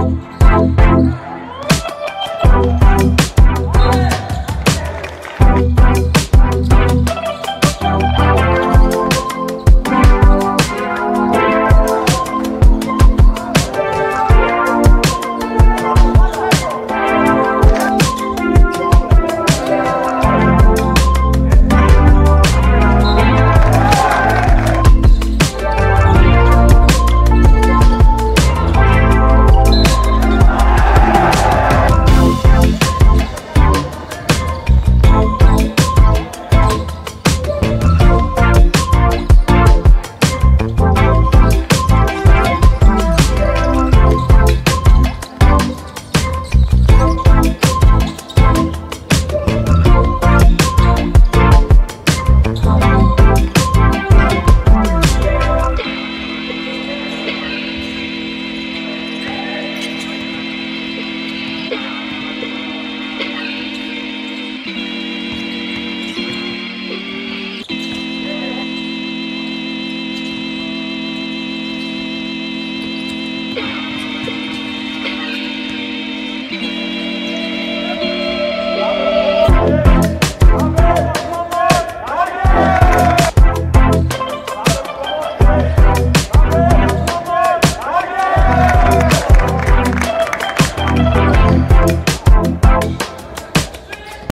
Bye.